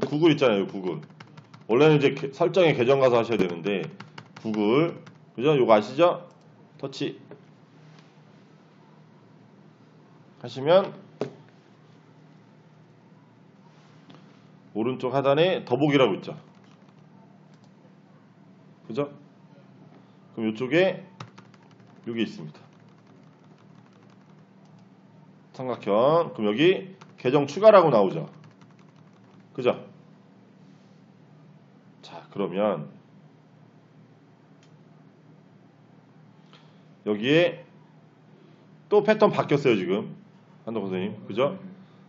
구글 있잖아요, 구글. 원래는 이제 게- 설정에 계정 가서 하셔야 되는데 구글 그죠? 요거 아시죠? 터치 하시면 오른쪽 하단에 더보기라고 있죠. 그죠? 그럼 이쪽에 여기 있습니다. 삼각형. 그럼 여기 계정 추가라고 나오죠. 그죠? 자, 그러면 여기에 또 패턴 바뀌었어요, 지금. 한동 선생님. 그죠?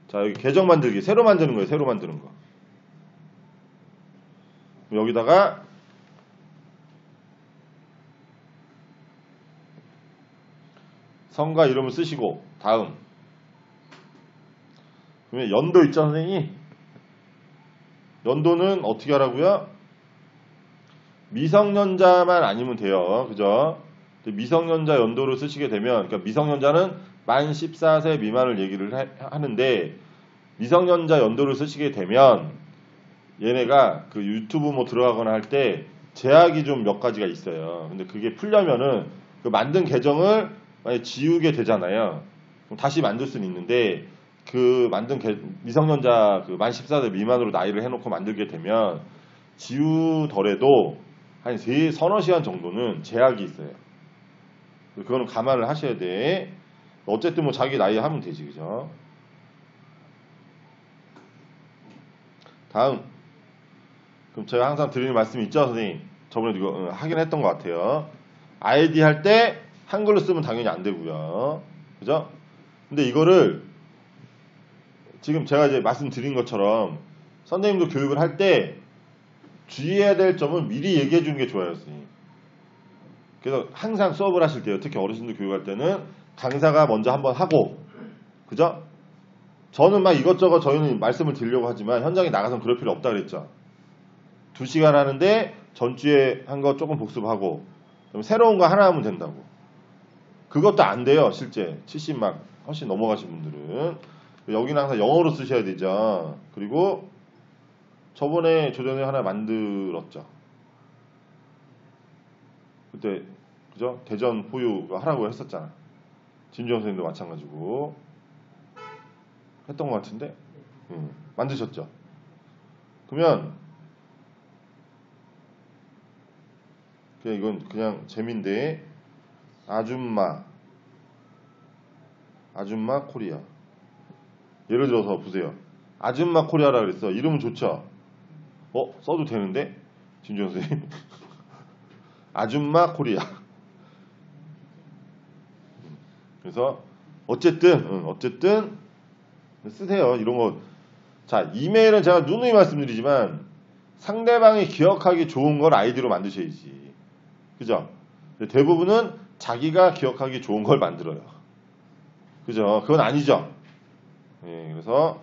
자, 여기 계정 만들기. 새로 만드는 거예요, 새로 만드는 거. 여기다가 성과 이름을 쓰시고 다음 그러면 연도 있죠 선생님 연도는 어떻게 하라고요 미성년자만 아니면 돼요 그죠 미성년자 연도를 쓰시게 되면 그러니까 미성년자는 만 14세 미만을 얘기를 하- 하는데 미성년자 연도를 쓰시게 되면 얘네가 그 유튜브 뭐 들어가거나 할 때 제약이 좀 몇 가지가 있어요. 근데 그게 풀려면은 그 만든 계정을 만약 지우게 되잖아요. 다시 만들 수는 있는데 그 만든 개- 미성년자 그 만 14세 미만으로 나이를 해놓고 만들게 되면 지우더라도 한 세, 서너 시간 정도는 제약이 있어요. 그거는 감안을 하셔야 돼. 어쨌든 뭐 자기 나이 하면 되지, 그죠? 다음. 그럼 제가 항상 드리는 말씀이 있죠, 선생님? 저번에 이거 어, 하긴 했던 것 같아요. 아이디 할 때 한글로 쓰면 당연히 안 되고요. 그죠? 근데 이거를 지금 제가 이제 말씀드린 것처럼 선생님도 교육을 할 때 주의해야 될 점은 미리 얘기해 주는 게 좋아요, 선생님. 그래서 항상 수업을 하실 때요, 특히 어르신들 교육할 때는 강사가 먼저 한번 하고, 그죠? 저는 막 이것저것 저희는 말씀을 드리려고 하지만 현장에 나가서는 그럴 필요 없다 그랬죠. 두 시간 하는데 전주에 한 거 조금 복습하고 새로운 거 하나 하면 된다고. 그것도 안 돼요, 실제. 70 막 훨씬 넘어가신 분들은. 여기는 항상 영어로 쓰셔야 되죠. 그리고 저번에 조전에 하나 만들었죠. 그때 그죠? 대전 포유가 하라고 했었잖아. 진주영 선생님도 마찬가지고 했던 것 같은데 음, 만드셨죠. 그러면 그냥 이건 그냥 재미인데 아줌마 아줌마 코리아 예를 들어서 보세요. 아줌마 코리아라 그랬어. 이름은 좋죠. 어 써도 되는데 진주영 선생님 아줌마 코리아. 그래서 어쨌든 응, 어쨌든 쓰세요. 이런 거. 자 이메일은 제가 누누이 말씀드리지만 상대방이 기억하기 좋은 걸 아이디로 만드셔야지. 그죠? 대부분은 자기가 기억하기 좋은 걸 만들어요. 그죠? 그건 아니죠. 예, 그래서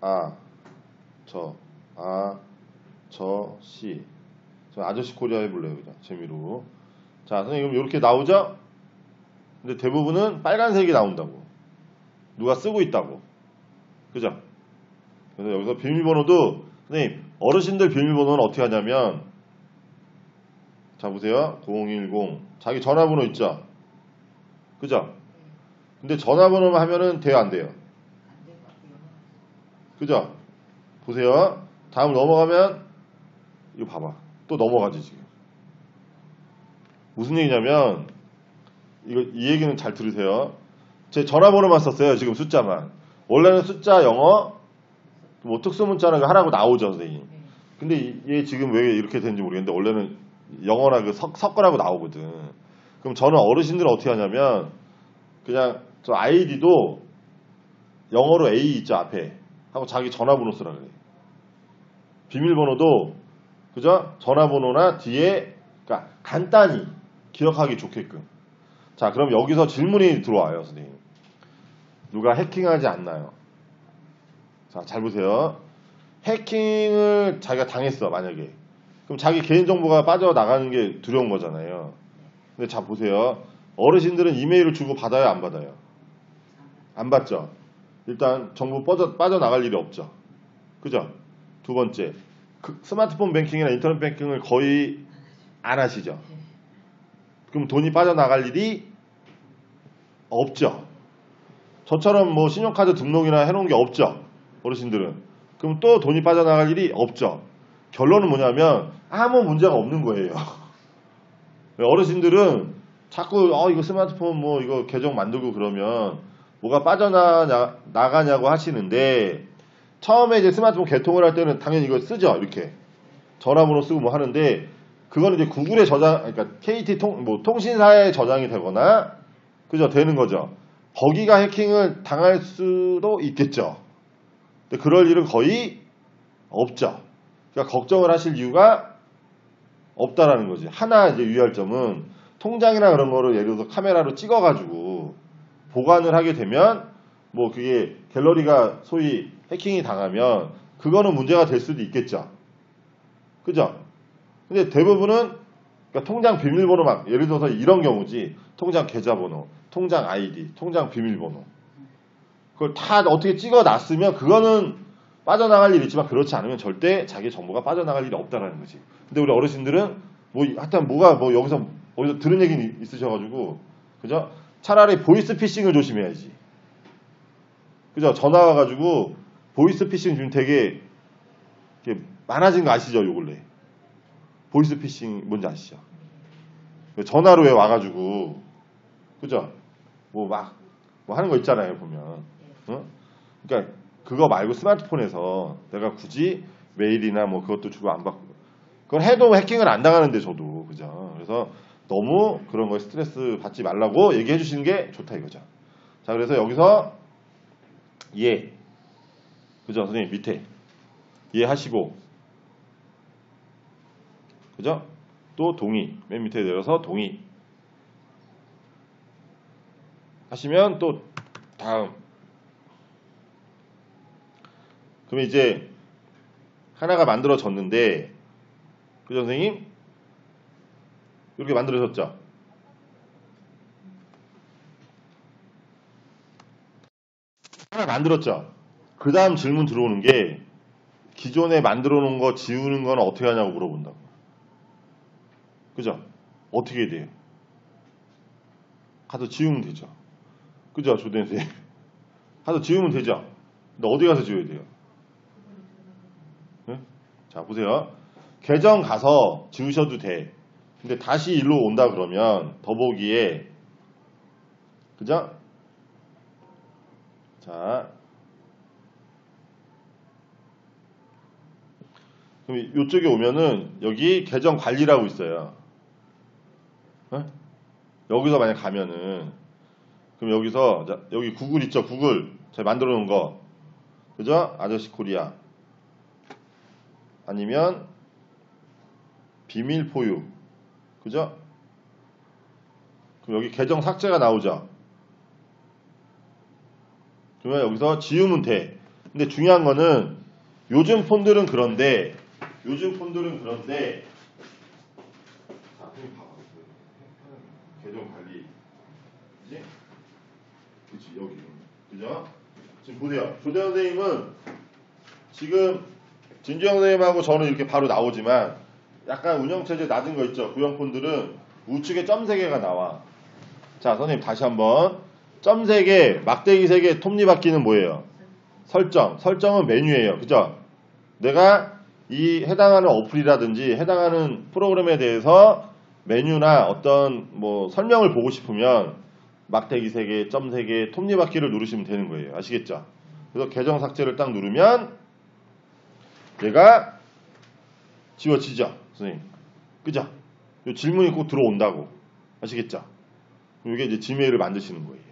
아, 저, 아, 저, 씨. 저 아저씨 코리아 해볼래요, 그냥. 재미로. 자, 선생님, 이렇게 나오죠? 근데 대부분은 빨간색이 나온다고. 누가 쓰고 있다고. 그죠? 그래서 여기서 비밀번호도, 선생님, 어르신들 비밀번호는 어떻게 하냐면, 자, 보세요. 010. 자기 전화번호 있죠? 그죠? 근데 전화번호만 하면은 돼요, 안 돼요? 그죠? 보세요. 다음 넘어가면 이거 봐봐. 또 넘어가지 지금. 무슨 얘기냐면 이거 이 얘기는 잘 들으세요. 제 전화번호만 썼어요. 지금 숫자만. 원래는 숫자 영어 뭐 특수 문자나 하라고 나오죠, 선생님. 근데 이- 얘 지금 왜 이렇게 되는지 모르겠는데 원래는 영어나 그 섞, 섞으라고 나오거든. 그럼 저는 어르신들은 어떻게 하냐면 그냥 저 아이디도 영어로 A 있죠 앞에 하고 자기 전화번호 쓰라 그래. 비밀번호도 그죠? 전화번호나 뒤에 그러니까 간단히 기억하기 좋게끔. 자, 그럼 여기서 질문이 들어와요, 선생님. 누가 해킹하지 않나요? 자, 잘 보세요. 해킹을 자기가 당했어, 만약에. 그럼 자기 개인정보가 빠져나가는 게 두려운 거잖아요. 근데 자, 보세요. 어르신들은 이메일을 주고 받아요, 안 받아요? 안 받죠. 일단 정보 빠져, 빠져나갈 일이 없죠. 그죠? 두 번째, 그 스마트폰 뱅킹이나 인터넷 뱅킹을 거의 안 하시죠. 그럼 돈이 빠져나갈 일이 없죠. 저처럼 뭐 신용카드 등록이나 해놓은 게 없죠. 어르신들은. 그럼 또 돈이 빠져나갈 일이 없죠. 결론은 뭐냐면 아무 문제가 없는 거예요. 어르신들은 자꾸 어 이거 스마트폰 뭐 이거 계정 만들고 그러면 뭐가 빠져나가냐고 하시는데 처음에 이제 스마트폰 개통을 할 때는 당연히 이거 쓰죠 이렇게. 전화번호 쓰고 뭐 하는데 그거는 이제 구글에 저장 그러니까 KT 통, 뭐 통신사에 저장이 되거나 그죠? 되는 거죠. 거기가 해킹을 당할 수도 있겠죠. 근데 그럴 일은 거의 없죠. 그러니까 걱정을 하실 이유가 없다라는 거지 하나 이제 유의할 점은 통장이나 그런 거를 예를 들어서 카메라로 찍어가지고 보관을 하게 되면 뭐 그게 갤러리가 소위 해킹이 당하면 그거는 문제가 될 수도 있겠죠. 그죠? 근데 대부분은 그러니까 통장 비밀번호 막 예를 들어서 이런 경우지 통장 계좌번호, 통장 아이디, 통장 비밀번호 그걸 다 어떻게 찍어 놨으면 그거는 빠져나갈 일이 있지만 그렇지 않으면 절대 자기 정보가 빠져나갈 일이 없다라는 거지. 근데 우리 어르신들은 뭐 하여튼 뭐가 뭐 여기서 어디서 들은 얘기 있으셔가지고 그죠? 차라리 보이스 피싱을 조심해야지. 그죠? 전화 와가지고 보이스 피싱 지금 되게 많아진 거 아시죠? 요 근래. 보이스 피싱 뭔지 아시죠? 전화로 왜 와가지고 그죠? 뭐막뭐 하는 거 있잖아요 보면. 어? 그러니까 그거 말고 스마트폰에서 내가 굳이 메일이나 뭐 그것도 주고 안 받고 그걸 해도 해킹을 안 당하는데 저도 그죠? 그래서 너무 그런 거에 스트레스 받지 말라고 얘기해 주시는 게 좋다 이거죠. 자 그래서 여기서 예. 그죠 선생님? 밑에. 이해하시고. 그죠? 또 동의. 맨 밑에 내려서 동의. 하시면 또 다음 그럼 이제 하나가 만들어졌는데 그죠 선생님? 이렇게 만들어졌죠? 하나 만들었죠? 그 다음 질문 들어오는 게 기존에 만들어 놓은 거 지우는 건 어떻게 하냐고 물어본다고. 그죠? 어떻게 돼요? 가서 지우면 되죠. 그죠? 조대 선생님. 가서 지우면 되죠? 근데 어디 가서 지워야 돼요? 네? 자, 보세요. 계정 가서 지우셔도 돼. 근데 다시 일로 온다 그러면 더보기에 그죠? 자 그럼 이쪽에 오면은 여기 계정 관리라고 있어요. 어? 여기서 만약 가면은 그럼 여기서 자, 여기 구글 있죠 구글 제가 만들어 놓은 거 그죠 아저씨 코리아 아니면 비밀 포유 그죠? 그럼 여기 계정 삭제가 나오죠. 그러면 여기서 지우면 돼. 근데 중요한 거는 요즘 폰들은 그런데 요즘 폰들은 그런데 자, 계정 관리 그지? 그치 여기 그죠? 지금 보세요. 조대 선생님은 지금 진주영 선생님하고 저는 이렇게 바로 나오지만 약간 운영체제 낮은 거 있죠. 구형폰들은 우측에 점 3개가 나와. 자, 선생님 다시 한번. 점 3개, 막대기 3개, 톱니바퀴는 뭐예요? 설정. 설정은 메뉴예요. 그죠? 내가 이 해당하는 어플이라든지 해당하는 프로그램에 대해서 메뉴나 어떤 뭐 설명을 보고 싶으면 막대기 3개, 점 3개, 톱니바퀴를 누르시면 되는 거예요. 아시겠죠? 그래서 계정 삭제를 딱 누르면 얘가 지워지죠. 선생님. 그죠? 질문이 꼭 들어온다고. 아시겠죠? 이게 이제 지메일을 만드시는 거예요.